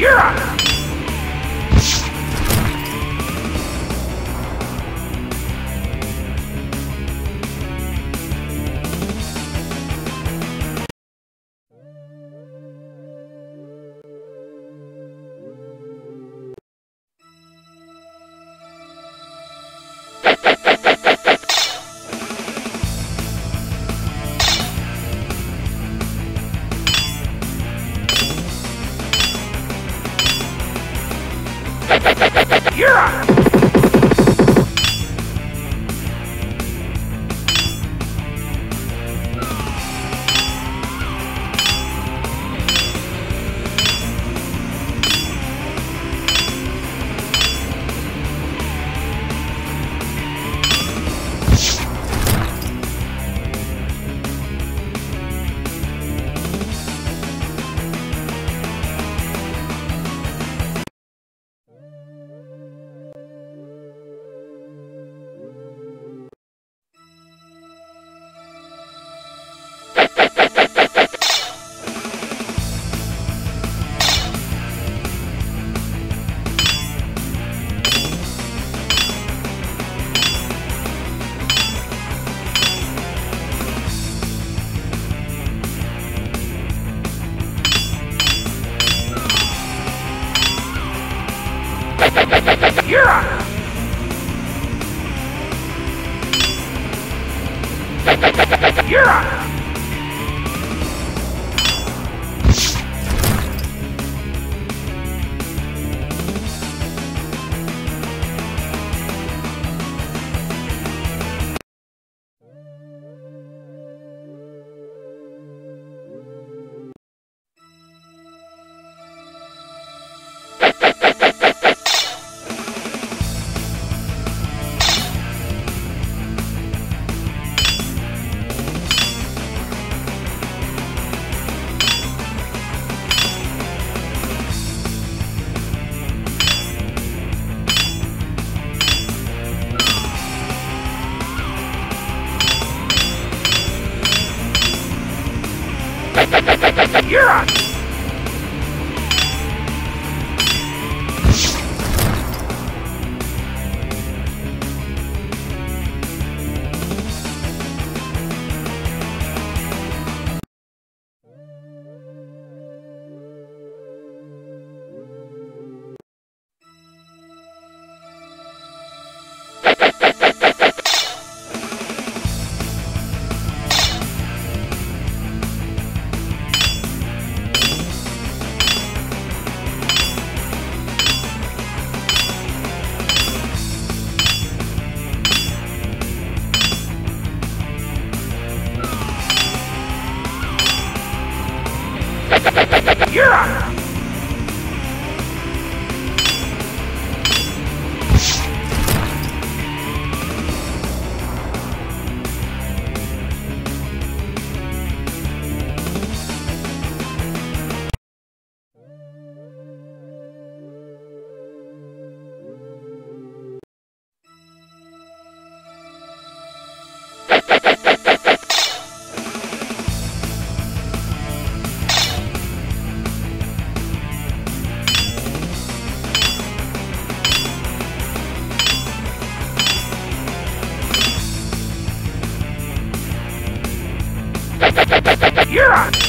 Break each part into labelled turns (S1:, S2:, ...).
S1: You're. Huron! Huron! You're on Yeah!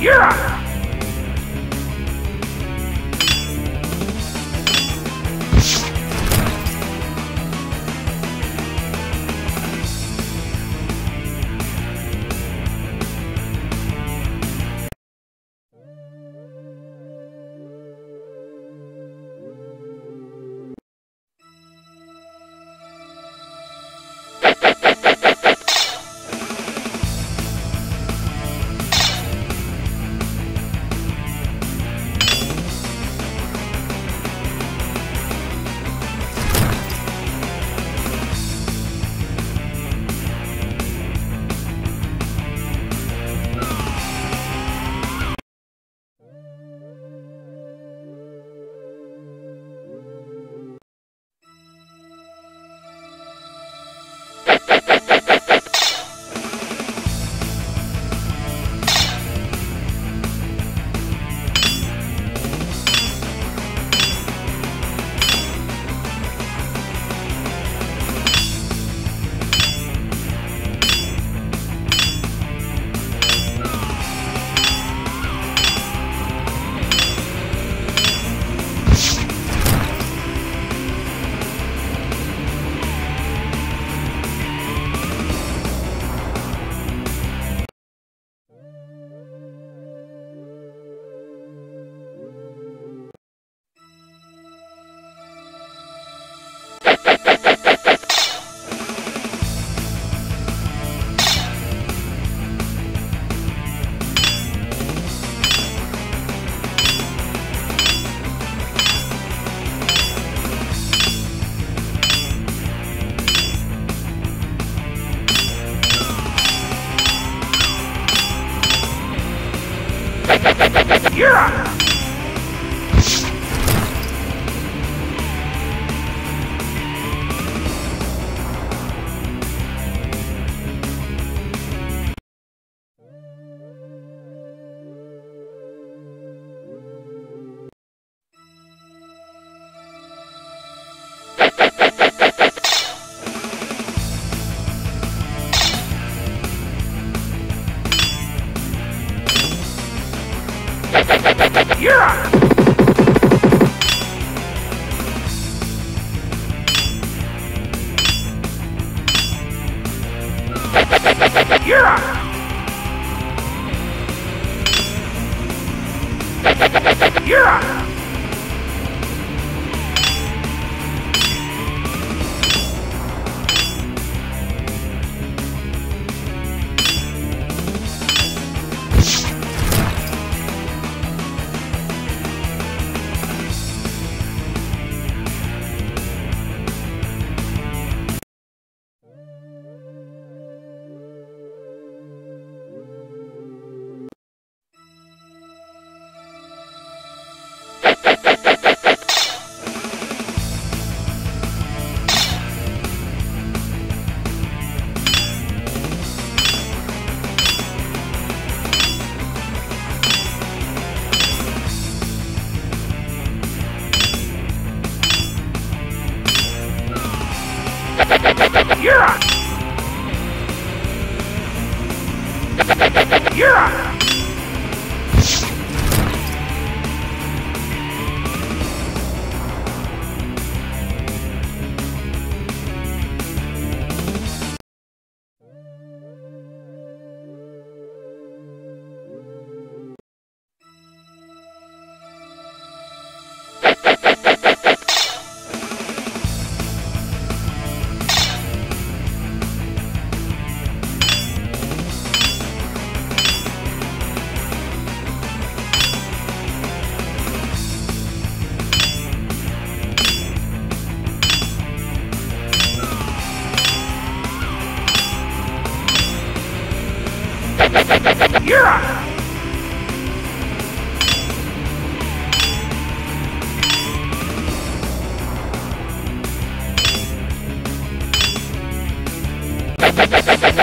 S1: Europe! You're on! You're up! You're up!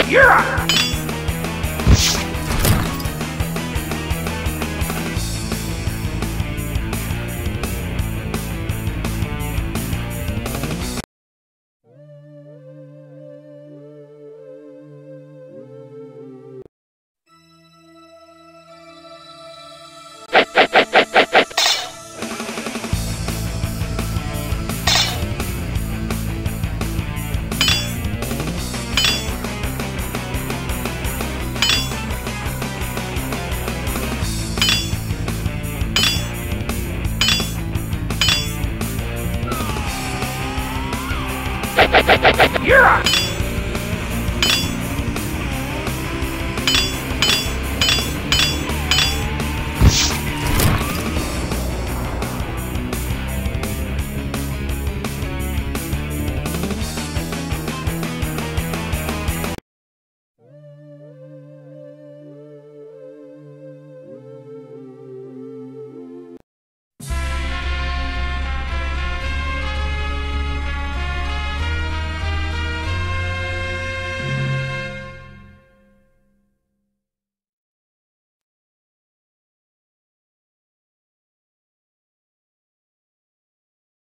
S1: Europe! You're a...